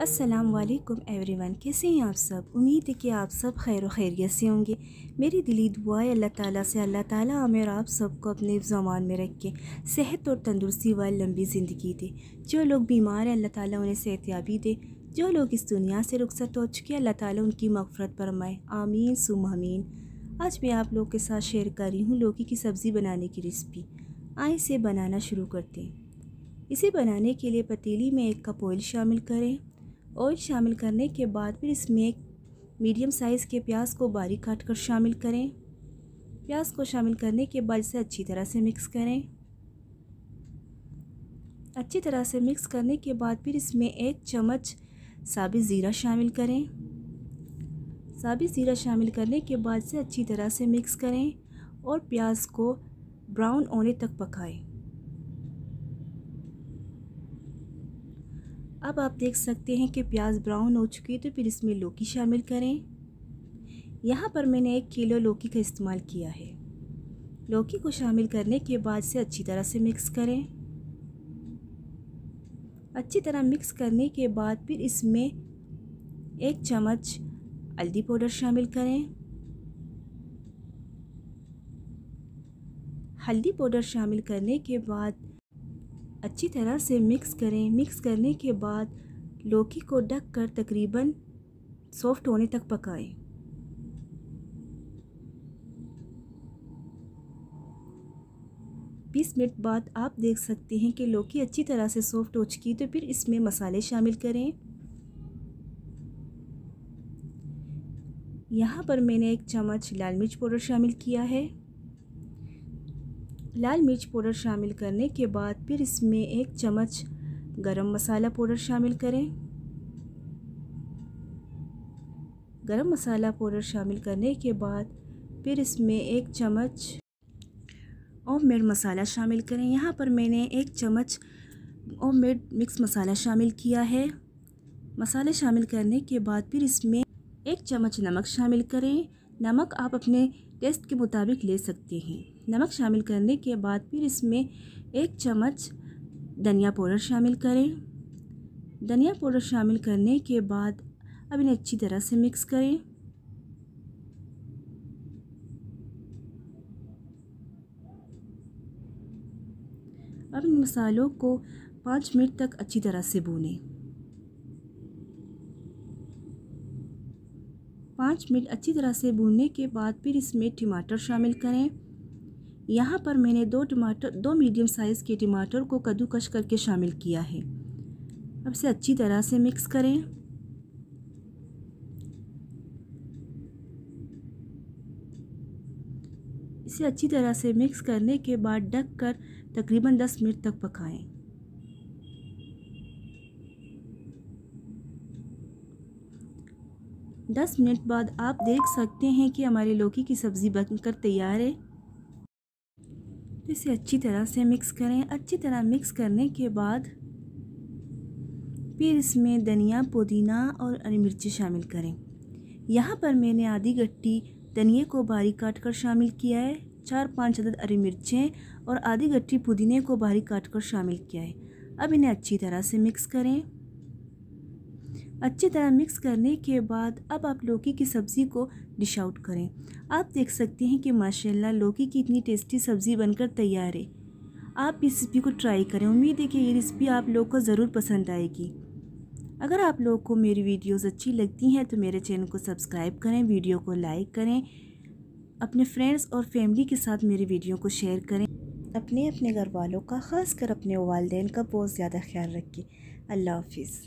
अस्सलाम वालेकुम एवरीवन कैसे हैं आप सब? उम्मीद है कि आप सब खैर खैरियत से होंगे। मेरी दिली दुआ है, अल्लाह ताला से, अल्लाह ताला हमें और आप सबको अपने ज़मान में रख के सेहत और तंदुरुस्ती वाली लंबी ज़िंदगी दे। जो लोग बीमार हैं, अल्लाह ताला उन्हें सेहतियाबी दे। जो लोग इस दुनिया से रुखसत हो चुके हैं, अल्लाह ताला उनकी मगफ़रत फरमाए। आमीन, सुम आमीन। आज मैं आप लोग के साथ शेयर कर रही हूँ लौकी की सब्ज़ी बनाने की रेसिपी। आए इसे बनाना शुरू करते हैं। इसे बनाने के लिए पतीली में एक कप ऑयल शामिल करें। ऑयल शामिल करने के बाद फिर इसमें एक मीडियम साइज़ के प्याज को बारीक काट कर शामिल करें। प्याज को शामिल करने के बाद इसे अच्छी तरह से मिक्स करें। अच्छी तरह से मिक्स करने के बाद फिर इसमें एक चम्मच साबित ज़ीरा शामिल करें। साबित ज़ीरा शामिल करने के बाद से अच्छी तरह से मिक्स करें और प्याज को ब्राउन होने तक पकाएँ। अब आप देख सकते हैं कि प्याज ब्राउन हो चुकी है तो फिर इसमें लौकी शामिल करें। यहाँ पर मैंने एक किलो लौकी का इस्तेमाल किया है। लौकी को शामिल करने के बाद से अच्छी तरह से मिक्स करें। अच्छी तरह मिक्स करने के बाद फिर इसमें एक चम्मच हल्दी पाउडर शामिल करें। हल्दी पाउडर शामिल करने के बाद अच्छी तरह से मिक्स करें। मिक्स करने के बाद लौकी को ढक कर तकरीबन सॉफ्ट होने तक पकाएँ। बीस मिनट बाद आप देख सकते हैं कि लौकी अच्छी तरह से सॉफ्ट हो चुकी तो फिर इसमें मसाले शामिल करें। यहाँ पर मैंने एक चम्मच लाल मिर्च पाउडर शामिल किया है। लाल मिर्च पाउडर शामिल करने के बाद फिर इसमें एक चम्मच गरम मसाला पाउडर शामिल करें। गरम मसाला पाउडर शामिल करने के बाद फिर इसमें एक चम्मच ओम मेड मसाला शामिल करें। यहाँ पर मैंने एक चम्मच मेड मिक्स मसाला शामिल किया है। मसाले शामिल करने के बाद फिर इसमें एक चम्मच नमक शामिल करें। नमक आप अपने टेस्ट के मुताबिक ले सकते हैं। नमक शामिल करने के बाद फिर इसमें एक चम्मच धनिया पाउडर शामिल करें। धनिया पाउडर शामिल करने के बाद अब इन्हें अच्छी तरह से मिक्स करें। अब इन मसालों को पाँच मिनट तक अच्छी तरह से भूनें। पाँच मिनट अच्छी तरह से भूनने के बाद फिर इसमें टमाटर शामिल करें। यहाँ पर मैंने दो टमाटर दो मीडियम साइज़ के टमाटर को कद्दूकश करके शामिल किया है। अब इसे अच्छी तरह से मिक्स करें। इसे अच्छी तरह से मिक्स करने के बाद ढक कर तकरीबन 10 मिनट तक पकाएँ। दस मिनट बाद आप देख सकते हैं कि हमारी लौकी की सब्ज़ी बनकर तैयार है। तो इसे अच्छी तरह से मिक्स करें। अच्छी तरह मिक्स करने के बाद फिर इसमें धनिया, पुदीना और हरी मिर्ची शामिल करें। यहाँ पर मैंने आधी गट्टी धनिए को बारीक काट कर शामिल किया है, चार पाँच अदद हरी मिर्चें और आधी गट्टी पुदीने को बारीक काट कर शामिल किया है। अब इन्हें अच्छी तरह से मिक्स करें। अच्छी तरह मिक्स करने के बाद अब आप लौकी की सब्ज़ी को डिश आउट करें। आप देख सकते हैं कि माशाल्लाह लौकी की इतनी टेस्टी सब्ज़ी बनकर तैयार है। आप इस रेसिपी को ट्राई करें। उम्मीद है कि ये रेसिपी आप लोग को ज़रूर पसंद आएगी। अगर आप लोग को मेरी वीडियोस अच्छी लगती हैं तो मेरे चैनल को सब्सक्राइब करें वीडियो को लाइक करें, अपने फ्रेंड्स और फैमिली के साथ मेरी वीडियो को शेयर करें। अपने अपने घर वालों का ख़ास कर अपने वालदेन का बहुत ज़्यादा ख्याल रखें। अल्लाह हाफिज़।